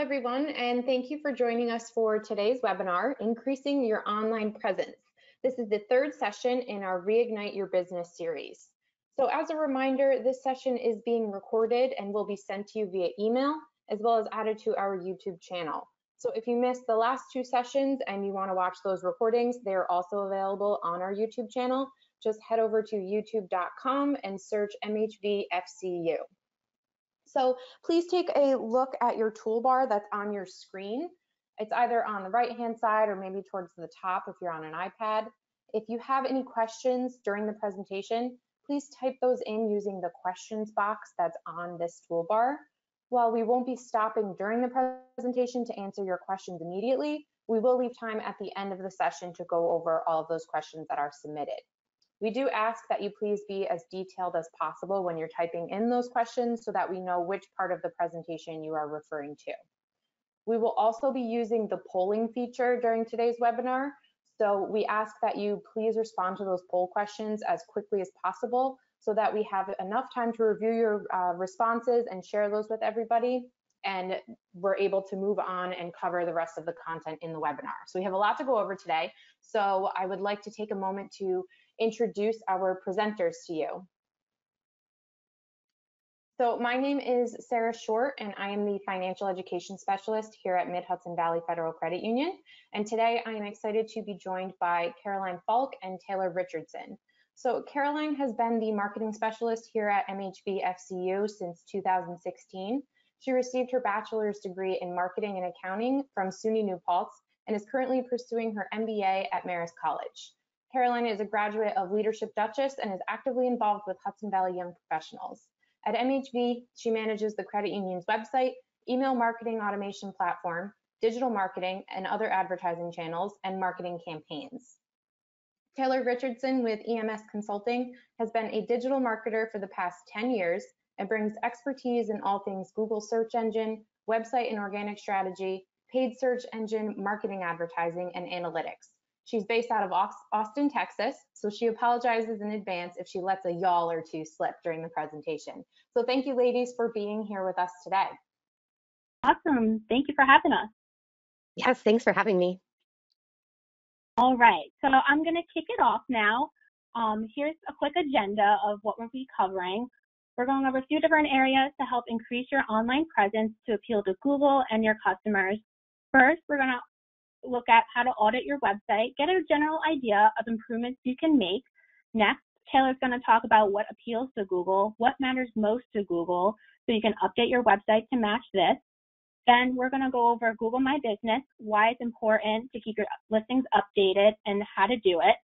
everyone, and thank you for joining us for today's webinar, Increasing Your Online Presence. This is the third session in our Reignite Your Business series. So as a reminder, this session is being recorded and will be sent to you via email, as well as added to our YouTube channel. So if you missed the last two sessions and you wanna watch those recordings, they're also available on our YouTube channel. Just head over to youtube.com and search MHVFCU. So please take a look at your toolbar that's on your screen. It's either on the right hand side or maybe towards the top if you're on an iPad. If you have any questions during the presentation, please type those in using the questions box that's on this toolbar. While we won't be stopping during the presentation to answer your questions immediately, we will leave time at the end of the session to go over all of those questions that are submitted. We do ask that you please be as detailed as possible when you're typing in those questions so that we know which part of the presentation you are referring to. We will also be using the polling feature during today's webinar. So we ask that you please respond to those poll questions as quickly as possible so that we have enough time to review your uh, responses and share those with everybody and we're able to move on and cover the rest of the content in the webinar. So we have a lot to go over today. So I would like to take a moment to introduce our presenters to you. So my name is Sarah Short, and I am the Financial Education Specialist here at Mid-Hudson Valley Federal Credit Union. And today I am excited to be joined by Caroline Falk and Taylor Richardson. So Caroline has been the Marketing Specialist here at MHV FCU since 2016. She received her bachelor's degree in Marketing and Accounting from SUNY New Paltz and is currently pursuing her MBA at Marist College. Caroline is a graduate of Leadership Dutchess and is actively involved with Hudson Valley Young Professionals. At MHV, she manages the credit union's website, email marketing automation platform, digital marketing and other advertising channels, and marketing campaigns. Taylor Richardson with EMS Consulting has been a digital marketer for the past 10 years and brings expertise in all things Google search engine, website and organic strategy, paid search engine, marketing advertising, and analytics. She's based out of Austin, Texas, so she apologizes in advance if she lets a y'all or two slip during the presentation. So thank you ladies for being here with us today. Awesome. Thank you for having us. Yes, thanks for having me. All right, so I'm going to kick it off now. Um, here's a quick agenda of what we'll be covering. We're going over a few different areas to help increase your online presence to appeal to Google and your customers. First, we're going to look at how to audit your website, get a general idea of improvements you can make. Next, Taylor's going to talk about what appeals to Google, what matters most to Google, so you can update your website to match this. Then we're going to go over Google My Business, why it's important to keep your listings updated and how to do it.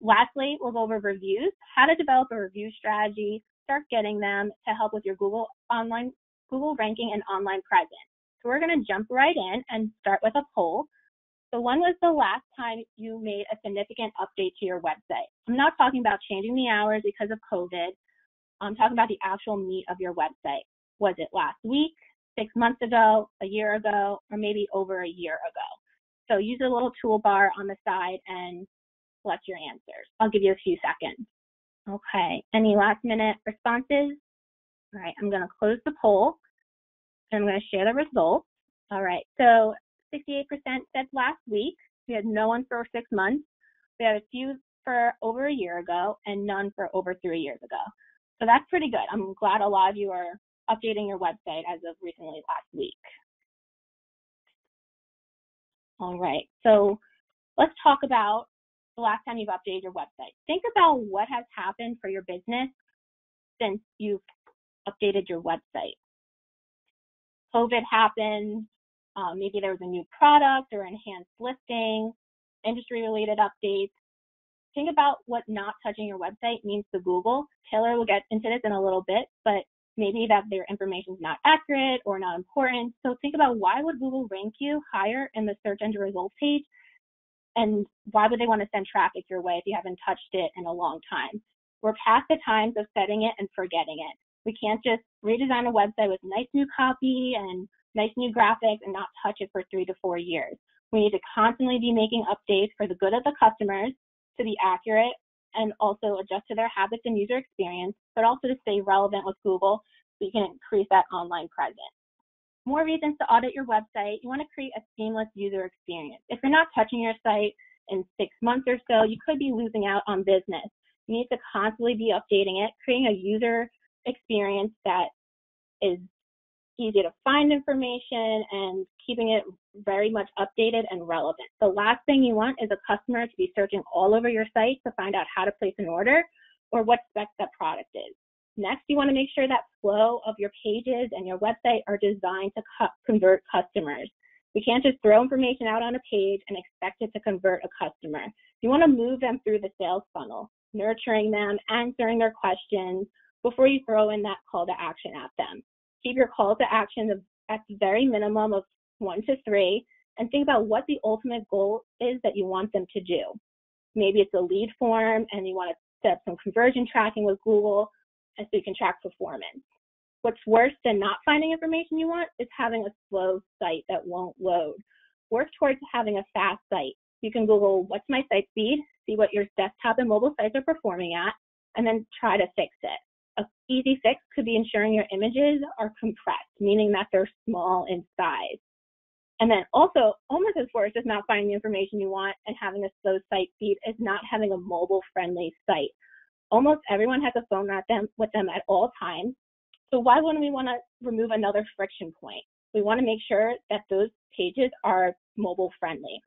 Lastly, we'll go over reviews, how to develop a review strategy, start getting them to help with your Google online Google ranking and online presence. So we're going to jump right in and start with a poll. So when was the last time you made a significant update to your website? I'm not talking about changing the hours because of COVID. I'm talking about the actual meat of your website. Was it last week, six months ago, a year ago, or maybe over a year ago? So use a little toolbar on the side and select your answers. I'll give you a few seconds. Okay, any last minute responses? All right, I'm gonna close the poll and I'm gonna share the results. All right, so 68% said last week. We had no one for six months. We had a few for over a year ago and none for over three years ago. So that's pretty good. I'm glad a lot of you are updating your website as of recently last week. All right, so let's talk about the last time you've updated your website. Think about what has happened for your business since you've updated your website. COVID happened, um, maybe there was a new product or enhanced listing, industry related updates. Think about what not touching your website means to Google. Taylor will get into this in a little bit, but maybe that their information is not accurate or not important. So think about why would Google rank you higher in the search engine results page? And why would they want to send traffic your way if you haven't touched it in a long time? We're past the times of setting it and forgetting it. We can't just redesign a website with nice new copy and nice new graphics and not touch it for three to four years. We need to constantly be making updates for the good of the customers to be accurate and also adjust to their habits and user experience, but also to stay relevant with Google so you can increase that online presence. more reasons to audit your website. You want to create a seamless user experience. If you're not touching your site in six months or so, you could be losing out on business. You need to constantly be updating it, creating a user experience that is easy to find information and keeping it very much updated and relevant. The last thing you want is a customer to be searching all over your site to find out how to place an order or what spec that product is. Next, you want to make sure that flow of your pages and your website are designed to co- convert customers. We can't just throw information out on a page and expect it to convert a customer. You want to move them through the sales funnel, nurturing them, answering their questions before you throw in that call to action at them. Keep your call to action at the very minimum of one to three and think about what the ultimate goal is that you want them to do. Maybe it's a lead form and you want to set up some conversion tracking with Google and so you can track performance. What's worse than not finding information you want is having a slow site that won't load. Work towards having a fast site. You can Google what's my site speed, see what your desktop and mobile sites are performing at, and then try to fix it. A easy fix could be ensuring your images are compressed, meaning that they're small in size. And then also, almost as worse as not finding the information you want and having a slow site speed is not having a mobile friendly site. Almost everyone has a phone at them, with them at all times. So why wouldn't we want to remove another friction point? We want to make sure that those pages are mobile friendly.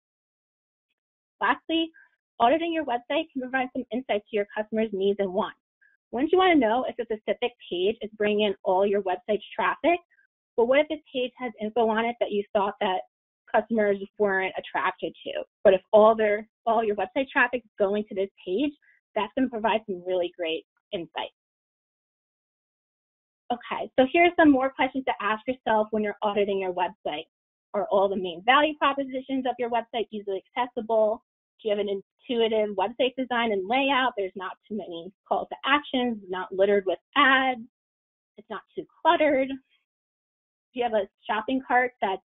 Lastly, auditing your website can provide some insight to your customers' needs and wants. Once you want to know if a specific page is bringing in all your website's traffic, but what if this page has info on it that you thought that customers weren't attracted to? But if all their all your website traffic is going to this page, that's going to provide some really great insight. Okay, so here are some more questions to ask yourself when you're auditing your website. Are all the main value propositions of your website easily accessible? Do you have an intuitive website design and layout? There's not too many calls to actions, not littered with ads. It's not too cluttered. Do you have a shopping cart that's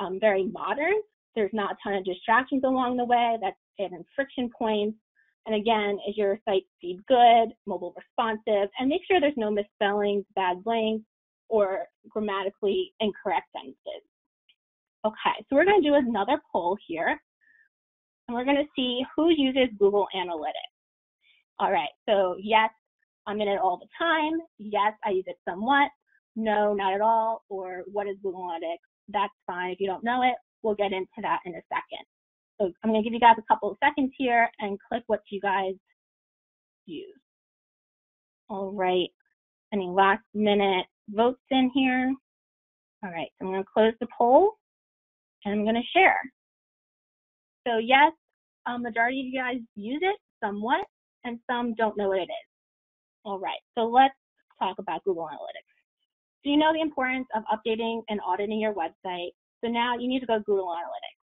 um, very modern? There's not a ton of distractions along the way. That's adding friction points. And again, is your site speed good, mobile responsive, and make sure there's no misspellings, bad links, or grammatically incorrect sentences. Okay, so we're going to do another poll here and we're going to see who uses Google Analytics. All right, so yes, I'm in it all the time. Yes, I use it somewhat. No, not at all. Or what is Google Analytics? That's fine. If you don't know it, we'll get into that in a second. So I'm going to give you guys a couple of seconds here and click what you guys use. All right. Any last minute votes in here? All right, so I'm going to close the poll and I'm going to share. So yes, a majority of you guys use it somewhat, and some don't know what it is. All right, so let's talk about Google Analytics. So you know the importance of updating and auditing your website. So now you need to go Google Analytics.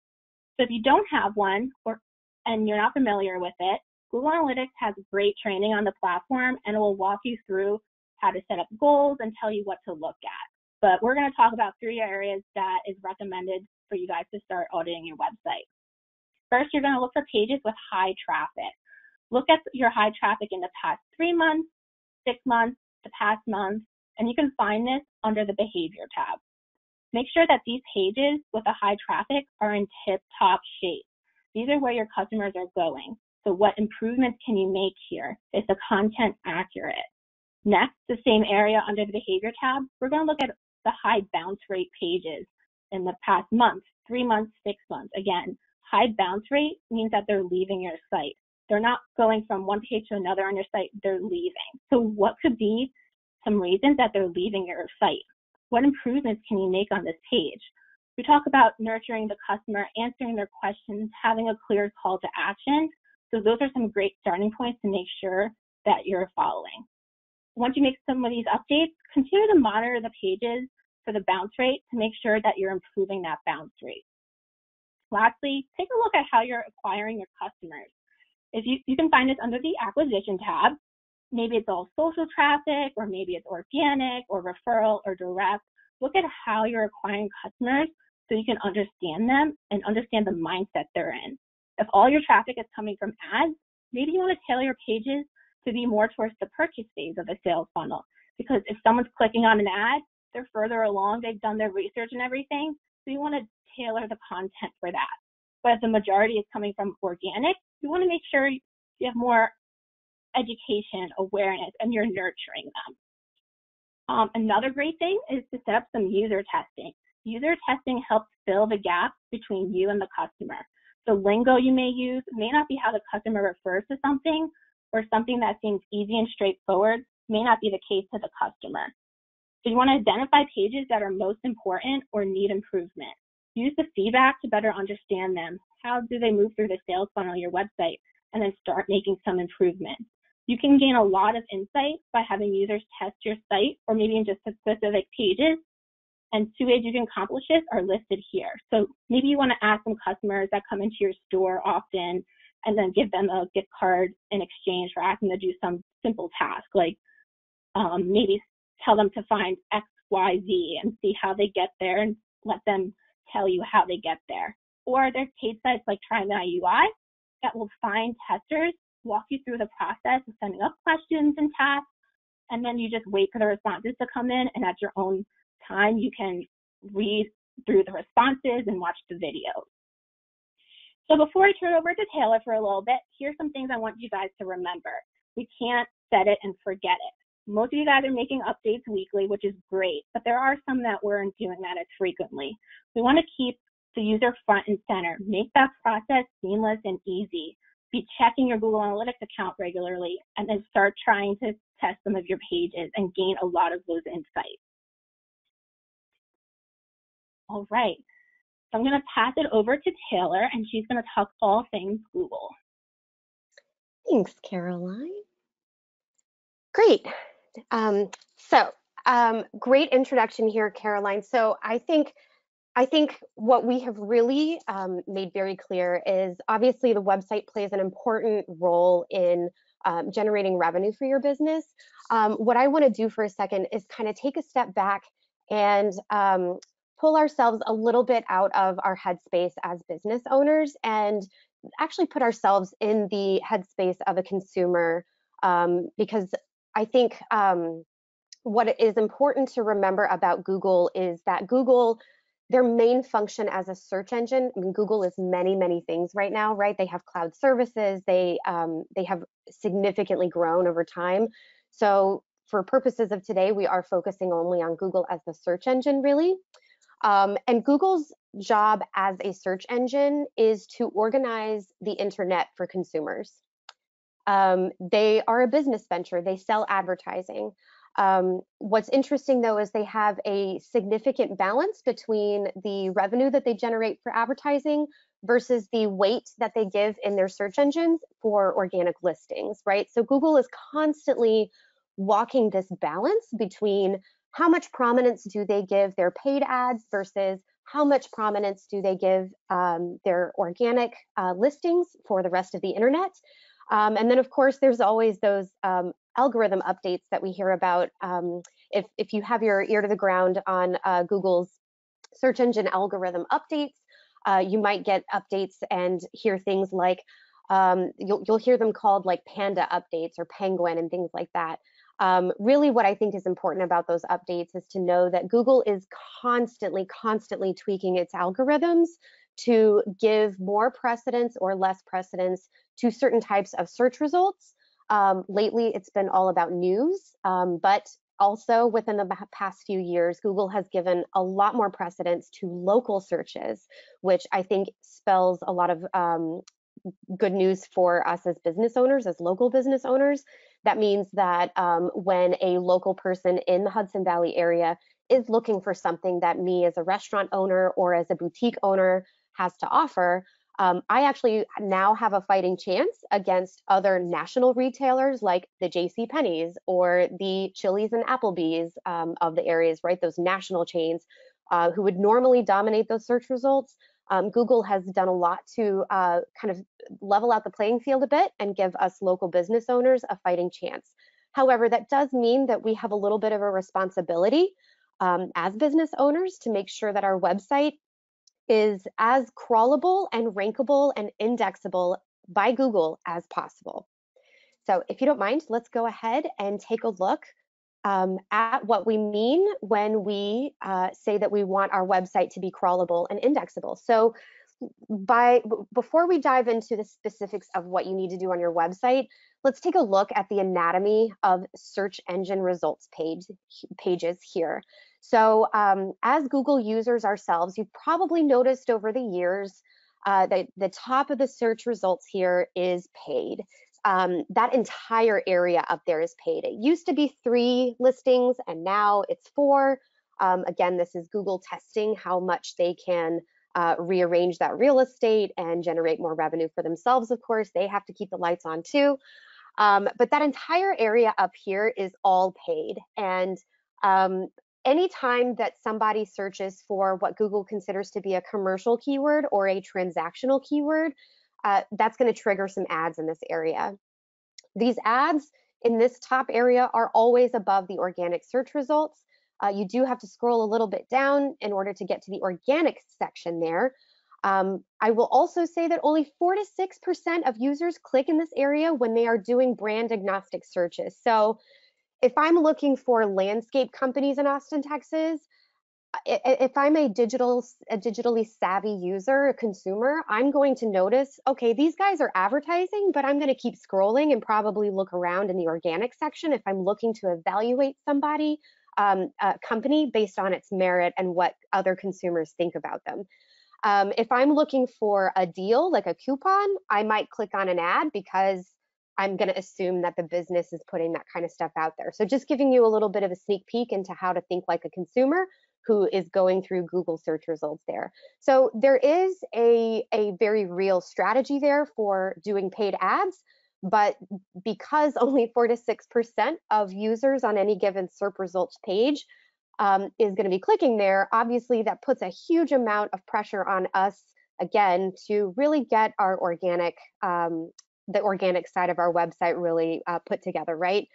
So if you don't have one or and you're not familiar with it, Google Analytics has great training on the platform and it will walk you through how to set up goals and tell you what to look at. But we're going to talk about three areas that is recommended for you guys to start auditing your website. First, you're going to look for pages with high traffic. Look at your high traffic in the past three months, six months, the past month, and you can find this under the behavior tab. Make sure that these pages with a high traffic are in tip-top shape. These are where your customers are going. So what improvements can you make here? Is the content accurate? Next, the same area under the behavior tab, we're going to look at the high bounce rate pages in the past month, three months, six months. Again, high bounce rate means that they're leaving your site. They're not going from one page to another on your site, they're leaving. So what could be some reasons that they're leaving your site? What improvements can you make on this page? We talk about nurturing the customer, answering their questions, having a clear call to action. So those are some great starting points to make sure that you're following. Once you make some of these updates, continue to monitor the pages for the bounce rate to make sure that you're improving that bounce rate. Lastly, take a look at how you're acquiring your customers. If you, you can find this under the acquisition tab. Maybe it's all social traffic, or maybe it's organic, or referral, or direct. Look at how you're acquiring customers so you can understand them and understand the mindset they're in. If all your traffic is coming from ads, maybe you want to tailor your pages to be more towards the purchase phase of the sales funnel. Because if someone's clicking on an ad, they're further along, they've done their research and everything. So you want to tailor the content for that. But if the majority is coming from organic, you want to make sure you have more education, awareness, and you're nurturing them. Um, another great thing is to set up some user testing. User testing helps fill the gap between you and the customer. The lingo you may use may not be how the customer refers to something, or something that seems easy and straightforward may not be the case to the customer. So you want to identify pages that are most important or need improvement. Use the feedback to better understand them. How do they move through the sales funnel your website? And then start making some improvements. You can gain a lot of insight by having users test your site or maybe in just specific pages. And two ways you can accomplish this are listed here. So maybe you want to ask some customers that come into your store often and then give them a gift card in exchange for asking to do some simple task like um, maybe tell them to find X, Y, Z and see how they get there and let them tell you how they get there. Or there's paid sites like Try My UI that will find testers walk you through the process of setting up questions and tasks, and then you just wait for the responses to come in, and at your own time, you can read through the responses and watch the videos. So before I turn over to Taylor for a little bit, here's some things I want you guys to remember. We can't set it and forget it. Most of you guys are making updates weekly, which is great, but there are some that weren't doing that as frequently. We want to keep the user front and center. Make that process seamless and easy be checking your Google Analytics account regularly, and then start trying to test some of your pages and gain a lot of those insights. All right, so I'm going to pass it over to Taylor, and she's going to talk all things Google. Thanks, Caroline. Great. Um, so, um, great introduction here, Caroline. So I think I think what we have really um, made very clear is obviously the website plays an important role in um, generating revenue for your business. Um, what I want to do for a second is kind of take a step back and um, pull ourselves a little bit out of our headspace as business owners and actually put ourselves in the headspace of a consumer um, because I think um, what is important to remember about Google is that Google their main function as a search engine i mean google is many many things right now right? They have cloud services they um, they have significantly grown over time. So for purposes of today we are focusing only on google as the search engine really. Um, and google's job as a search engine is to organize the internet for consumers um, they are a business venture they sell advertising um, what's interesting though is they have a significant balance between the revenue that they generate for advertising versus the weight that they give in their search engines for organic listings, right? So Google is constantly walking this balance between how much prominence do they give their paid ads versus how much prominence do they give um, their organic uh, listings for the rest of the internet. Um, and then, of course, there's always those um, algorithm updates that we hear about. Um, if, if you have your ear to the ground on uh, Google's search engine algorithm updates, uh, you might get updates and hear things like, um, you'll, you'll hear them called like panda updates or penguin and things like that. Um, really what I think is important about those updates is to know that Google is constantly, constantly tweaking its algorithms to give more precedence or less precedence to certain types of search results um, lately, it's been all about news, um, but also within the past few years, Google has given a lot more precedence to local searches, which I think spells a lot of um, good news for us as business owners, as local business owners. That means that um, when a local person in the Hudson Valley area is looking for something that me as a restaurant owner or as a boutique owner has to offer, um, I actually now have a fighting chance against other national retailers like the J.C. Penney's or the Chili's and Applebee's um, of the areas, right? Those national chains uh, who would normally dominate those search results. Um, Google has done a lot to uh, kind of level out the playing field a bit and give us local business owners a fighting chance. However, that does mean that we have a little bit of a responsibility um, as business owners to make sure that our website is as crawlable and rankable and indexable by Google as possible. So if you don't mind, let's go ahead and take a look um, at what we mean when we uh, say that we want our website to be crawlable and indexable. So by before we dive into the specifics of what you need to do on your website, let's take a look at the anatomy of search engine results page pages here. So um, as Google users ourselves, you've probably noticed over the years uh, that the top of the search results here is paid um, that entire area up there is paid. It used to be three listings and now it's four. Um, again, this is Google testing how much they can uh, rearrange that real estate and generate more revenue for themselves, of course. They have to keep the lights on too. Um, but that entire area up here is all paid. And um, anytime that somebody searches for what Google considers to be a commercial keyword or a transactional keyword, uh, that's going to trigger some ads in this area. These ads in this top area are always above the organic search results. Uh, you do have to scroll a little bit down in order to get to the organic section there. Um, I will also say that only 4 to 6% of users click in this area when they are doing brand agnostic searches. So if I'm looking for landscape companies in Austin, Texas, if I'm a digital, a digitally savvy user, a consumer, I'm going to notice, okay, these guys are advertising, but I'm going to keep scrolling and probably look around in the organic section if I'm looking to evaluate somebody, um, a company based on its merit and what other consumers think about them. Um, if I'm looking for a deal, like a coupon, I might click on an ad because I'm going to assume that the business is putting that kind of stuff out there. So just giving you a little bit of a sneak peek into how to think like a consumer who is going through Google search results there. So there is a, a very real strategy there for doing paid ads, but because only 4 to 6% of users on any given SERP results page um, is going to be clicking there, obviously that puts a huge amount of pressure on us again to really get our organic um, the organic side of our website really uh, put together, right?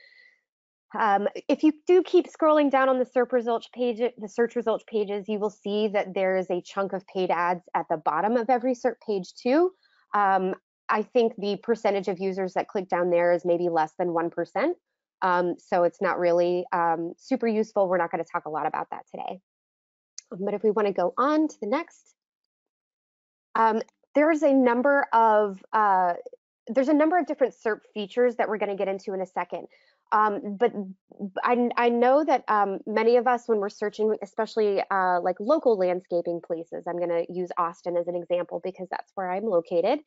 Um, if you do keep scrolling down on the search results page, the search results pages, you will see that there is a chunk of paid ads at the bottom of every search page too. Um, I think the percentage of users that click down there is maybe less than 1%. Um, so it's not really um, super useful. We're not going to talk a lot about that today. Um, but if we want to go on to the next, um, there's a number of uh, there's a number of different SERP features that we're going to get into in a second. Um, but I, I, know that um, many of us, when we're searching, especially uh, like local landscaping places, I'm going to use Austin as an example because that's where I'm located.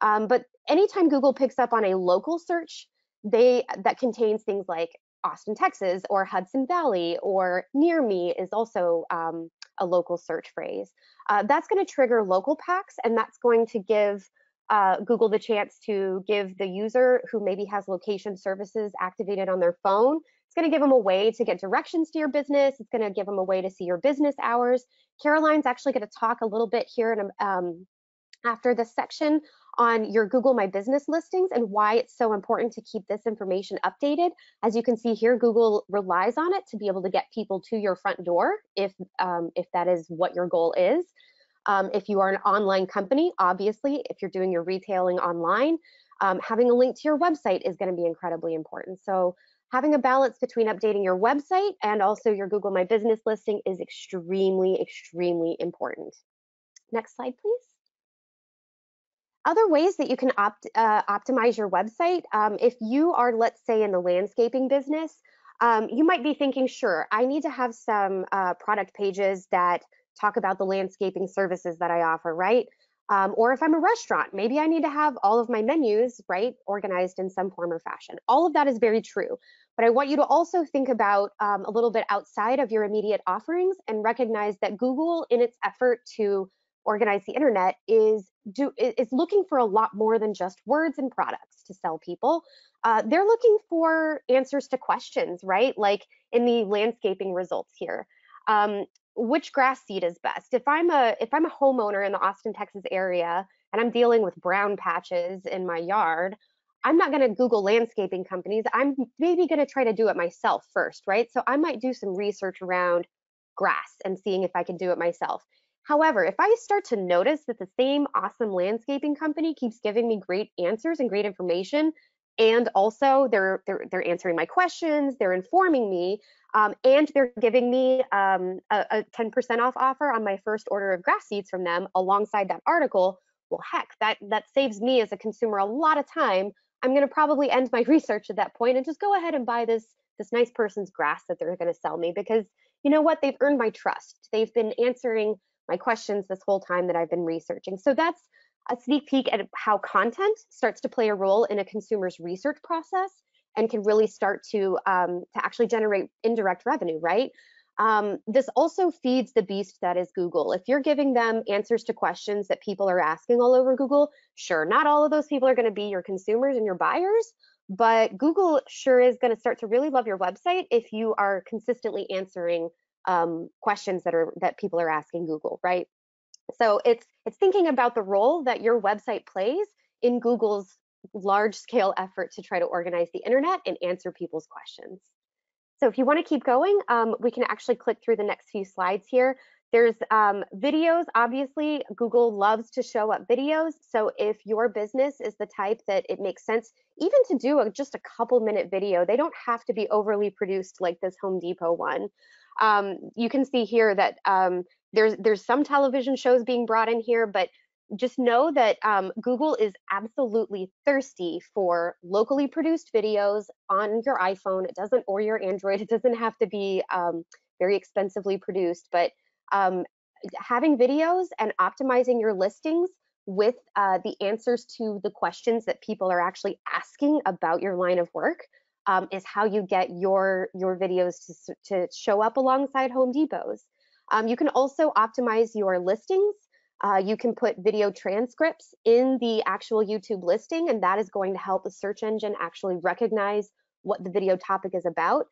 Um, but anytime Google picks up on a local search, they that contains things like Austin, Texas, or Hudson Valley, or near me is also um, a local search phrase. Uh, that's going to trigger local packs, and that's going to give uh, Google the chance to give the user who maybe has location services activated on their phone. It's going to give them a way to get directions to your business. It's going to give them a way to see your business hours. Caroline's actually going to talk a little bit here in, um, after this section on your Google My Business listings and why it's so important to keep this information updated. As you can see here, Google relies on it to be able to get people to your front door if, um, if that is what your goal is. Um, if you are an online company, obviously, if you're doing your retailing online, um, having a link to your website is going to be incredibly important. So having a balance between updating your website and also your Google My Business listing is extremely, extremely important. Next slide, please. Other ways that you can opt, uh, optimize your website, um, if you are, let's say, in the landscaping business, um, you might be thinking, sure, I need to have some uh, product pages that talk about the landscaping services that I offer, right? Um, or if I'm a restaurant, maybe I need to have all of my menus, right, organized in some form or fashion. All of that is very true. But I want you to also think about um, a little bit outside of your immediate offerings and recognize that Google, in its effort to organize the internet, is do is looking for a lot more than just words and products to sell people. Uh, they're looking for answers to questions, right? Like in the landscaping results here. Um, which grass seed is best. If I'm a if I'm a homeowner in the Austin, Texas area and I'm dealing with brown patches in my yard, I'm not going to Google landscaping companies. I'm maybe going to try to do it myself first, right? So I might do some research around grass and seeing if I can do it myself. However, if I start to notice that the same awesome landscaping company keeps giving me great answers and great information, and also they're, they're, they're answering my questions, they're informing me, um, and they're giving me um, a 10% off offer on my first order of grass seeds from them alongside that article, well, heck, that, that saves me as a consumer a lot of time. I'm gonna probably end my research at that point and just go ahead and buy this, this nice person's grass that they're gonna sell me because you know what, they've earned my trust. They've been answering my questions this whole time that I've been researching. So that's a sneak peek at how content starts to play a role in a consumer's research process and can really start to um, to actually generate indirect revenue, right? Um, this also feeds the beast that is Google. If you're giving them answers to questions that people are asking all over Google, sure, not all of those people are going to be your consumers and your buyers, but Google sure is going to start to really love your website if you are consistently answering um, questions that are that people are asking Google, right? So it's it's thinking about the role that your website plays in Google's large scale effort to try to organize the internet and answer people's questions. So if you want to keep going, um, we can actually click through the next few slides here. There's um, videos, obviously, Google loves to show up videos. So if your business is the type that it makes sense, even to do a, just a couple minute video, they don't have to be overly produced like this Home Depot one. Um, you can see here that um, there's there's some television shows being brought in here, but just know that um, Google is absolutely thirsty for locally produced videos on your iPhone. It doesn't, or your Android. It doesn't have to be um, very expensively produced, but um, having videos and optimizing your listings with uh, the answers to the questions that people are actually asking about your line of work um, is how you get your your videos to, to show up alongside Home Depot's. Um, you can also optimize your listings uh, you can put video transcripts in the actual YouTube listing, and that is going to help the search engine actually recognize what the video topic is about.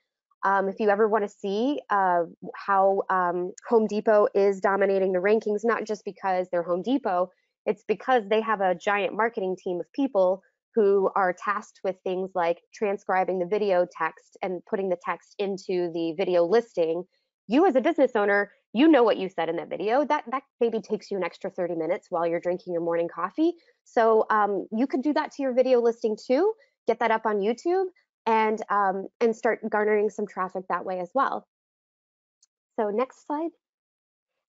Um, if you ever want to see uh, how um, Home Depot is dominating the rankings, not just because they're Home Depot, it's because they have a giant marketing team of people who are tasked with things like transcribing the video text and putting the text into the video listing. You as a business owner, you know what you said in that video. That that maybe takes you an extra 30 minutes while you're drinking your morning coffee. So um, you could do that to your video listing too. Get that up on YouTube and um, and start garnering some traffic that way as well. So next slide.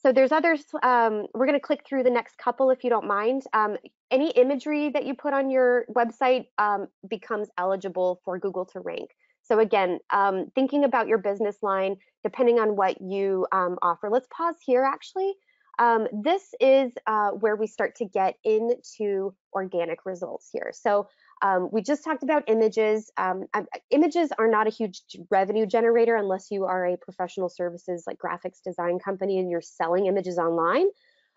So there's others. Um, we're going to click through the next couple if you don't mind. Um, any imagery that you put on your website um, becomes eligible for Google to rank. So again, um, thinking about your business line, depending on what you um, offer. Let's pause here actually. Um, this is uh, where we start to get into organic results here. So um, we just talked about images. Um, images are not a huge revenue generator unless you are a professional services like graphics design company and you're selling images online.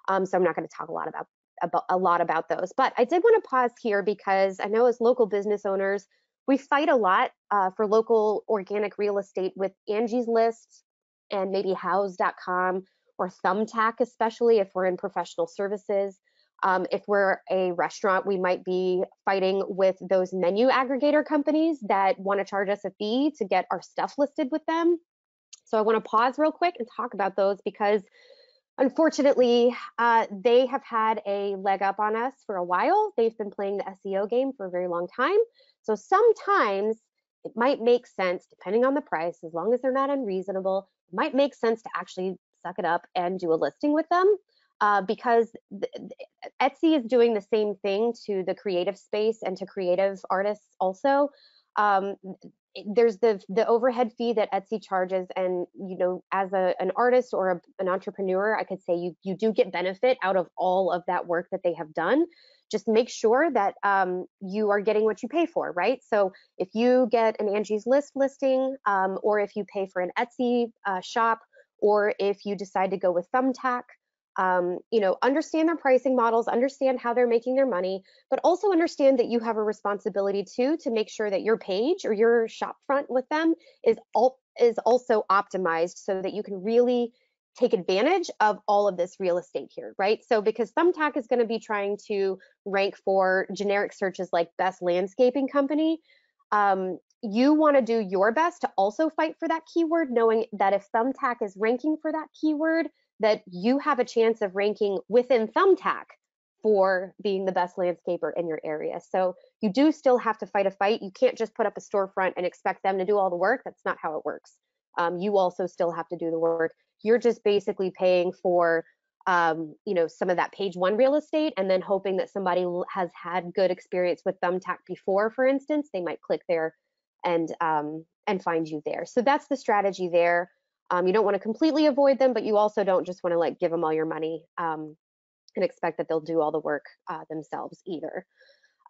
Um, so I'm not going to talk a lot about, about a lot about those. But I did want to pause here because I know as local business owners, we fight a lot uh, for local organic real estate with Angie's List and maybe Houzz.com or Thumbtack, especially if we're in professional services. Um, if we're a restaurant, we might be fighting with those menu aggregator companies that want to charge us a fee to get our stuff listed with them. So I want to pause real quick and talk about those because unfortunately, uh, they have had a leg up on us for a while. They've been playing the SEO game for a very long time. So sometimes it might make sense, depending on the price, as long as they're not unreasonable, it might make sense to actually suck it up and do a listing with them. Uh, because Etsy is doing the same thing to the creative space and to creative artists also. Um, there's the the overhead fee that Etsy charges, and you know, as a, an artist or a, an entrepreneur, I could say you you do get benefit out of all of that work that they have done just make sure that um, you are getting what you pay for, right? So if you get an Angie's List listing, um, or if you pay for an Etsy uh, shop, or if you decide to go with Thumbtack, um, you know, understand their pricing models, understand how they're making their money, but also understand that you have a responsibility too to make sure that your page or your shop front with them is all is also optimized so that you can really take advantage of all of this real estate here, right? So because Thumbtack is going to be trying to rank for generic searches like best landscaping company, um, you want to do your best to also fight for that keyword, knowing that if Thumbtack is ranking for that keyword, that you have a chance of ranking within Thumbtack for being the best landscaper in your area. So you do still have to fight a fight. You can't just put up a storefront and expect them to do all the work. That's not how it works. Um, you also still have to do the work. You're just basically paying for um, you know, some of that page one real estate and then hoping that somebody has had good experience with Thumbtack before, for instance, they might click there and um, and find you there. So that's the strategy there. Um, you don't want to completely avoid them, but you also don't just want to like give them all your money um, and expect that they'll do all the work uh, themselves either.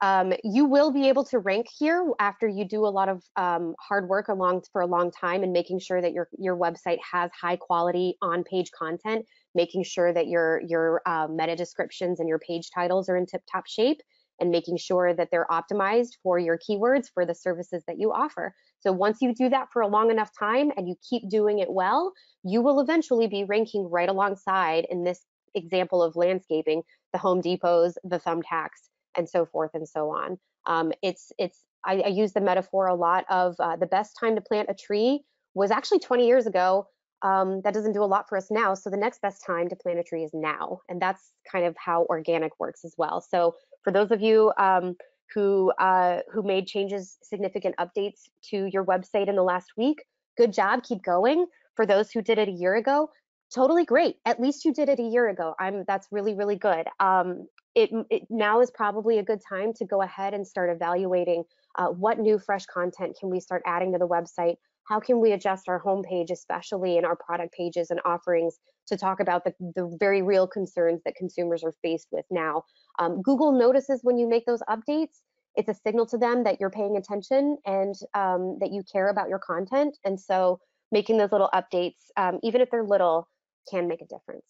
Um, you will be able to rank here after you do a lot of um, hard work along for a long time and making sure that your your website has high quality on-page content, making sure that your your uh, meta descriptions and your page titles are in tip-top shape, and making sure that they're optimized for your keywords for the services that you offer. So once you do that for a long enough time and you keep doing it well, you will eventually be ranking right alongside in this example of landscaping, the Home Depots, the Thumbtacks, and so forth and so on. Um, it's it's I, I, use the metaphor a lot of uh, the best time to plant a tree was actually 20 years ago. Um, that doesn't do a lot for us now. So the next best time to plant a tree is now, and that's kind of how organic works as well. So for those of you um, who uh, who made changes, significant updates to your website in the last week, good job, keep going. For those who did it a year ago, totally great. At least you did it a year ago. I'm that's really really good. Um, it, it, now is probably a good time to go ahead and start evaluating uh, what new fresh content can we start adding to the website how can we adjust our homepage especially in our product pages and offerings to talk about the, the very real concerns that consumers are faced with now? Um, google notices when you make those updates. It's a signal to them that you're paying attention and um, that you care about your content. And so making those little updates um, even if they're little can make a difference.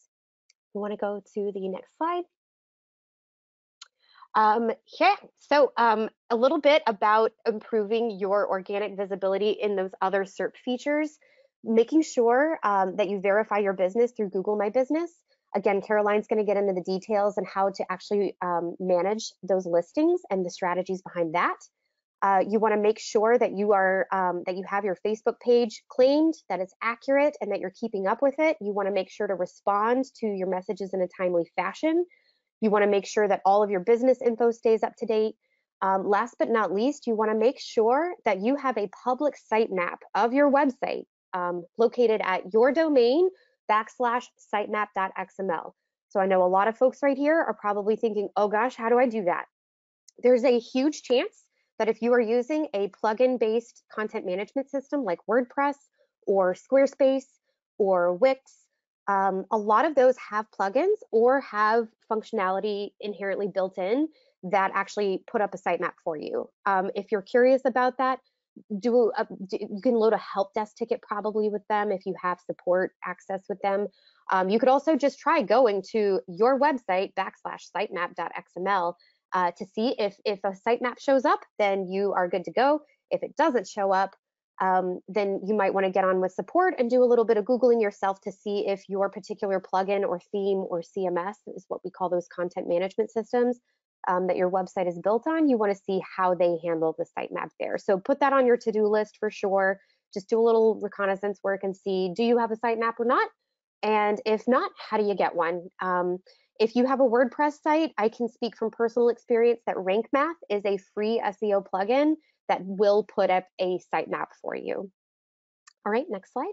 We want to go to the next slide um, yeah, so um, a little bit about improving your organic visibility in those other SERP features, making sure um, that you verify your business through Google My Business. Again, Caroline's going to get into the details and how to actually um, manage those listings and the strategies behind that. Uh, you want to make sure that you are um, that you have your Facebook page claimed, that it's accurate, and that you're keeping up with it. You want to make sure to respond to your messages in a timely fashion. You want to make sure that all of your business info stays up to date. Um, last but not least, you want to make sure that you have a public sitemap of your website um, located at your domain backslash sitemap.xml. So I know a lot of folks right here are probably thinking, oh gosh, how do I do that? There's a huge chance that if you are using a plugin based content management system like WordPress or Squarespace or Wix um, a lot of those have plugins or have functionality inherently built in that actually put up a sitemap for you. Um, if you're curious about that, do, a, do, you can load a help desk ticket probably with them if you have support access with them. Um, you could also just try going to your website backslash sitemap.xml uh, to see if if a sitemap shows up, then you are good to go. If it doesn't show up, um, then you might want to get on with support and do a little bit of Googling yourself to see if your particular plugin or theme or CMS is what we call those content management systems um, that your website is built on. You want to see how they handle the sitemap there. So put that on your to-do list for sure. Just do a little reconnaissance work and see, do you have a sitemap or not? And if not, how do you get one? Um, if you have a WordPress site, I can speak from personal experience that Rank Math is a free SEO plugin that will put up a sitemap for you. All right, next slide.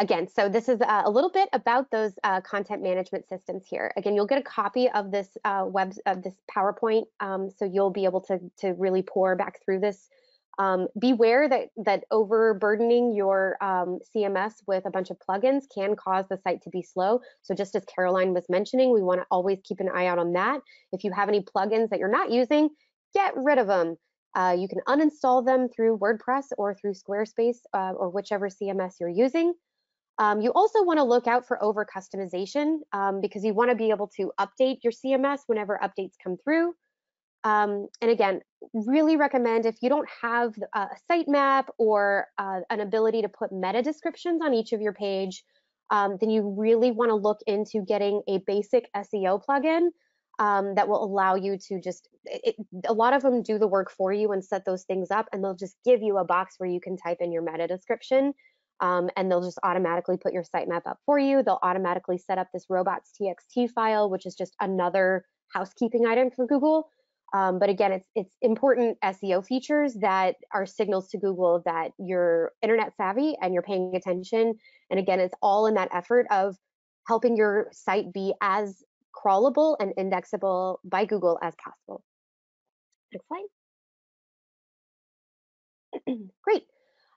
Again, so this is uh, a little bit about those uh, content management systems here. Again, you'll get a copy of this uh, web of this PowerPoint, um, so you'll be able to to really pour back through this um, beware that, that overburdening your um, CMS with a bunch of plugins can cause the site to be slow. So just as Caroline was mentioning, we want to always keep an eye out on that. If you have any plugins that you're not using, get rid of them. Uh, you can uninstall them through WordPress or through Squarespace uh, or whichever CMS you're using. Um, you also want to look out for over customization um, because you want to be able to update your CMS whenever updates come through. Um, and again, really recommend if you don't have a sitemap or uh, an ability to put meta descriptions on each of your page, um, then you really want to look into getting a basic SEO plugin um, that will allow you to just, it, a lot of them do the work for you and set those things up, and they'll just give you a box where you can type in your meta description. um, and they'll just automatically put your sitemap up for you. They'll automatically set up this robots.txt file, which is just another housekeeping item for Google. Um, but again, it's it's important SEO features that are signals to Google that you're internet savvy and you're paying attention. And again, it's all in that effort of helping your site be as crawlable and indexable by Google as possible. Next slide. Great.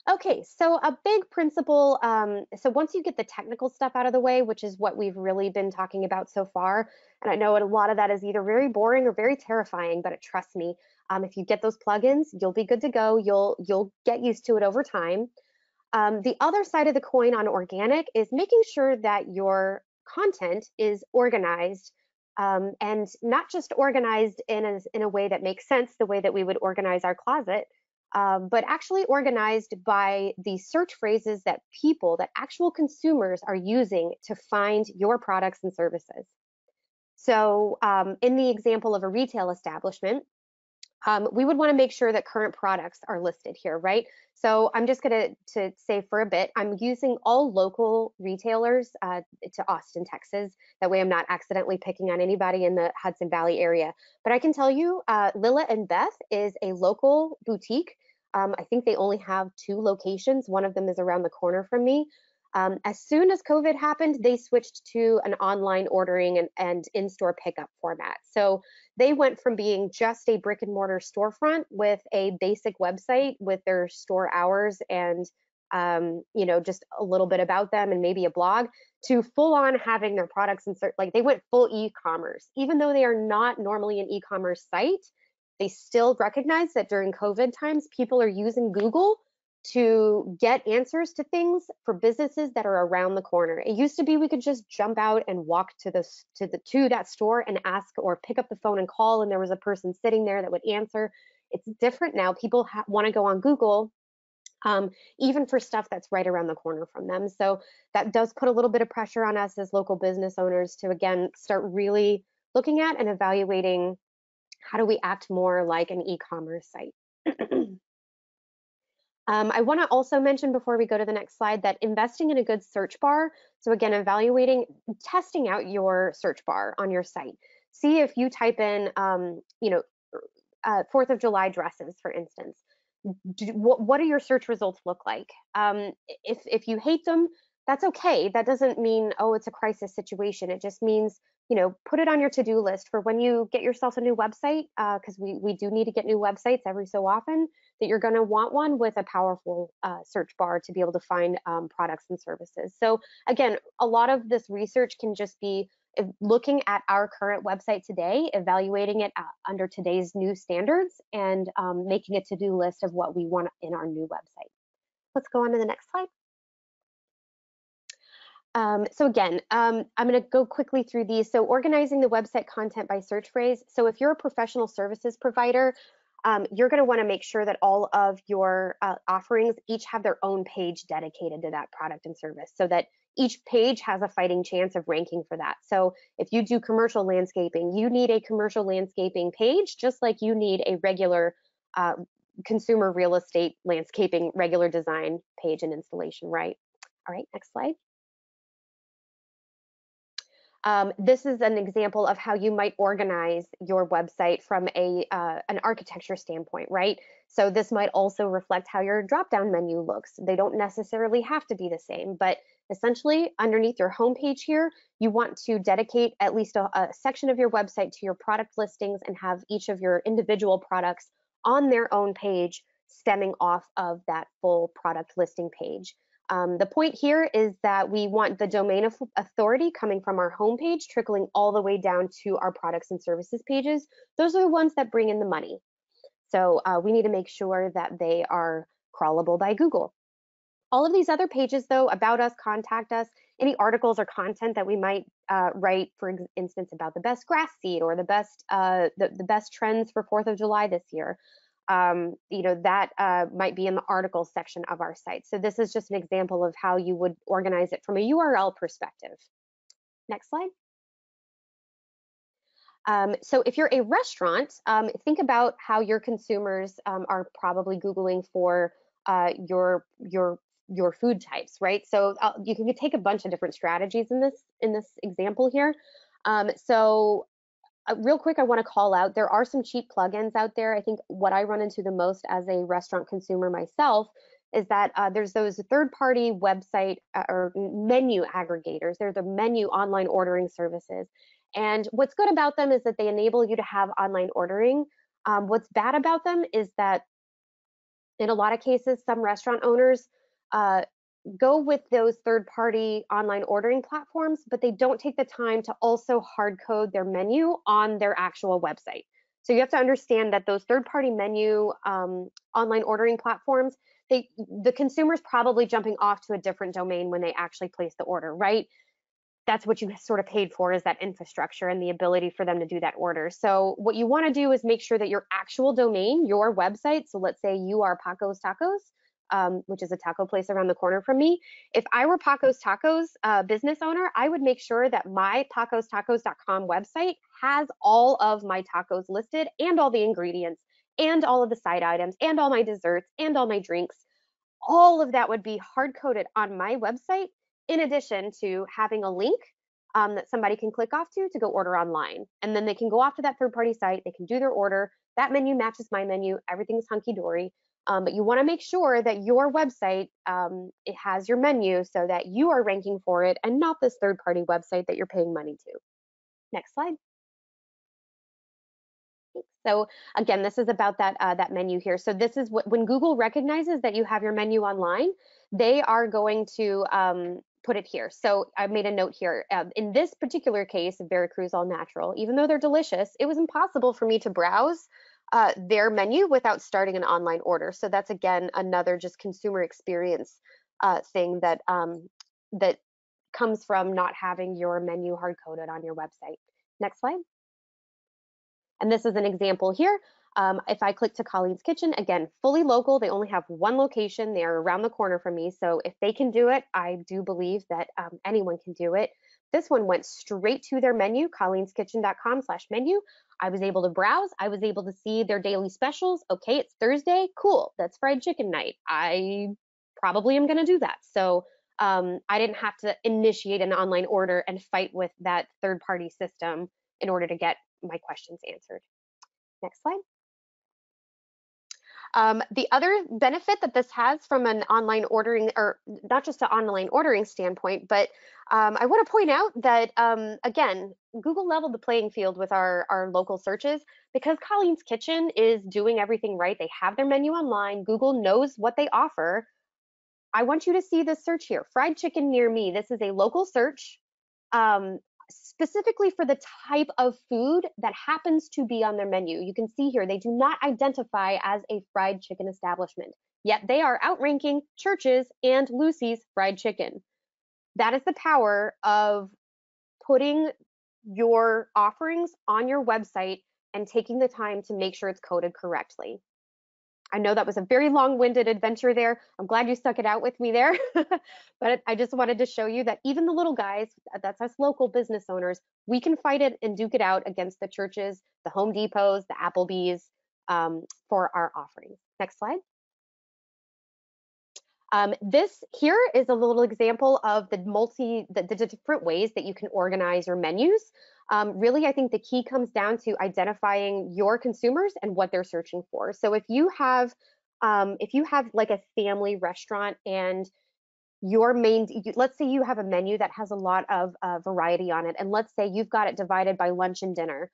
Okay, so a big principle, um, so once you get the technical stuff out of the way, which is what we've really been talking about so far, and I know a lot of that is either very boring or very terrifying, but it, trust me, um, if you get those plugins, you'll be good to go. You'll, you'll get used to it over time. Um, the other side of the coin on organic is making sure that your content is organized um, and not just organized in a, in a way that makes sense, the way that we would organize our closet, um, but actually organized by the search phrases that people, that actual consumers are using to find your products and services. So um, in the example of a retail establishment, um, we would want to make sure that current products are listed here, right? So I'm just going to say for a bit, I'm using all local retailers uh, to Austin, Texas. That way I'm not accidentally picking on anybody in the Hudson Valley area. But I can tell you, uh, Lila and Beth is a local boutique. Um, I think they only have two locations. One of them is around the corner from me. Um, as soon as COVID happened, they switched to an online ordering and, and in-store pickup format. So they went from being just a brick and mortar storefront with a basic website with their store hours and um, you know just a little bit about them and maybe a blog to full on having their products insert like they went full e-commerce. Even though they are not normally an e-commerce site they still recognize that during covid times people are using google to get answers to things for businesses that are around the corner. It used to be we could just jump out and walk to the to the to that store and ask or pick up the phone and call and there was a person sitting there that would answer. It's different now. People want to go on Google um, even for stuff that's right around the corner from them. So that does put a little bit of pressure on us as local business owners to again start really looking at and evaluating how do we act more like an e-commerce site. Um, I want to also mention before we go to the next slide that investing in a good search bar, so again, evaluating, testing out your search bar on your site. See if you type in, um, you know, uh, 4th of July dresses, for instance. Do, what, what, do your search results look like? Um, if, if you hate them, that's okay. That doesn't mean, oh, it's a crisis situation. It just means you know, put it on your to-do list for when you get yourself a new website, because uh, we, we do need to get new websites every so often, that you're gonna want one with a powerful uh, search bar to be able to find um, products and services. So again, a lot of this research can just be looking at our current website today, evaluating it uh, under today's new standards, and um, making a to-do list of what we want in our new website. Let's go on to the next slide. Um, so again, um, I'm going to go quickly through these. So organizing the website content by search phrase. So if you're a professional services provider, um, you're going to want to make sure that all of your uh, offerings each have their own page dedicated to that product and service so that each page has a fighting chance of ranking for that. So if you do commercial landscaping, you need a commercial landscaping page just like you need a regular uh, consumer real estate landscaping regular design page and installation, right? All right, next slide. Um, this is an example of how you might organize your website from a uh, an architecture standpoint, right? So this might also reflect how your drop-down menu looks. They don't necessarily have to be the same, but essentially underneath your homepage here, you want to dedicate at least a, a section of your website to your product listings and have each of your individual products on their own page stemming off of that full product listing page. Um, the point here is that we want the domain of authority coming from our homepage, trickling all the way down to our products and services pages. Those are the ones that bring in the money. So uh, we need to make sure that they are crawlable by Google. All of these other pages though, about us, contact us, any articles or content that we might uh, write, for instance, about the best grass seed or the best, uh, the, the best trends for 4th of July this year um, you know, that uh, might be in the articles section of our site. So this is just an example of how you would organize it from a URL perspective. Next slide. Um, so if you're a restaurant, um, think about how your consumers um, are probably Googling for uh, your, your your food types, right? So uh, you can take a bunch of different strategies in this in this example here. Um, so uh, real quick, I want to call out there are some cheap plugins out there. I think what I run into the most as a restaurant consumer myself is that uh, there's those third-party website uh, or menu aggregators. They're the menu online ordering services. And what's good about them is that they enable you to have online ordering. Um, what's bad about them is that in a lot of cases, some restaurant owners uh, go with those third party online ordering platforms, but they don't take the time to also hard code their menu on their actual website. So you have to understand that those third party menu um, online ordering platforms, they the consumer's probably jumping off to a different domain when they actually place the order, right? That's what you sort of paid for is that infrastructure and the ability for them to do that order. So what you want to do is make sure that your actual domain, your website, so let's say you are Paco's Tacos, um, which is a taco place around the corner from me. If I were Paco's Tacos uh, business owner, I would make sure that my pacostacos.com website has all of my tacos listed and all the ingredients and all of the side items and all my desserts and all my drinks. All of that would be hard coded on my website, in addition to having a link um, that somebody can click off to to go order online. And then they can go off to that third party site, they can do their order. That menu matches my menu, everything's hunky dory. Um, but you want to make sure that your website um, it has your menu so that you are ranking for it and not this third-party website that you're paying money to. Next slide. So again, this is about that uh, that menu here. So this is what when Google recognizes that you have your menu online, they are going to um, put it here. So I made a note here. Uh, in this particular case of Veracruz All Natural, even though they're delicious, it was impossible for me to browse uh, their menu without starting an online order. So that's again another just consumer experience uh, thing that um, that comes from not having your menu hard coded on your website. Next slide. And this is an example here. Um, if I click to Colleen's Kitchen, again, fully local, they only have one location. They are around the corner from me. So if they can do it, I do believe that um, anyone can do it. This one went straight to their menu, colleenskitchen.com slash menu. I was able to browse. I was able to see their daily specials. Okay, it's Thursday. Cool. That's fried chicken night. I probably am going to do that. So um, I didn't have to initiate an online order and fight with that third party system in order to get my questions answered. Next slide. Um, the other benefit that this has from an online ordering, or not just an online ordering standpoint, but um, I want to point out that, um, again, Google leveled the playing field with our, our local searches because Colleen's Kitchen is doing everything right. They have their menu online. Google knows what they offer. I want you to see this search here, fried chicken near me. This is a local search. Um, specifically for the type of food that happens to be on their menu. You can see here, they do not identify as a fried chicken establishment, yet they are outranking Church's and Lucy's fried chicken. That is the power of putting your offerings on your website and taking the time to make sure it's coded correctly. I know that was a very long-winded adventure there. I'm glad you stuck it out with me there. but I just wanted to show you that even the little guys, that's us local business owners, we can fight it and duke it out against the Church's, the Home Depots, the Applebee's um, for our offerings. Next slide. Um, this here is a little example of the multi, the, the different ways that you can organize your menus. Um, really, I think the key comes down to identifying your consumers and what they're searching for. So if you have, um, if you have like a family restaurant and your main, let's say you have a menu that has a lot of uh, variety on it, and let's say you've got it divided by lunch and dinner.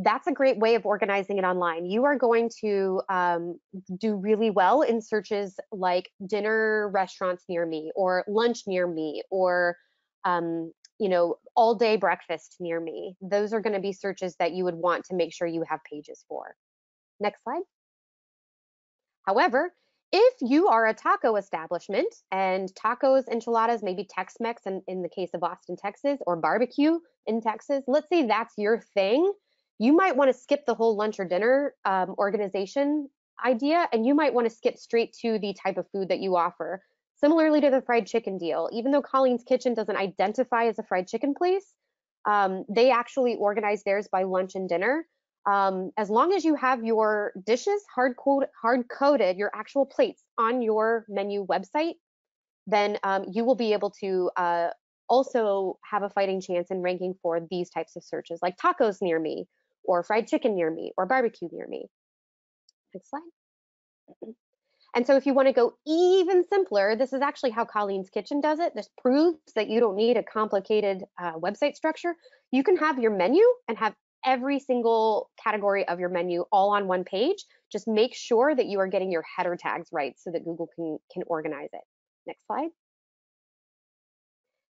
That's a great way of organizing it online. You are going to um, do really well in searches like dinner restaurants near me, or lunch near me, or um, you know, all day breakfast near me. Those are going to be searches that you would want to make sure you have pages for. Next slide. However, if you are a taco establishment and tacos, enchiladas, maybe Tex-Mex in, in the case of Austin, Texas, or barbecue in Texas, let's say that's your thing, you might want to skip the whole lunch or dinner um, organization idea and you might want to skip straight to the type of food that you offer. Similarly to the fried chicken deal, even though Colleen's Kitchen doesn't identify as a fried chicken place, um, they actually organize theirs by lunch and dinner. Um, as long as you have your dishes hard, code, hard coded, your actual plates on your menu website, then um, you will be able to uh, also have a fighting chance in ranking for these types of searches like tacos near me or fried chicken near me or barbecue near me. Next slide. And so if you want to go even simpler, this is actually how Colleen's Kitchen does it. This proves that you don't need a complicated uh, website structure. You can have your menu and have every single category of your menu all on one page. Just make sure that you are getting your header tags right so that Google can, can organize it. Next slide.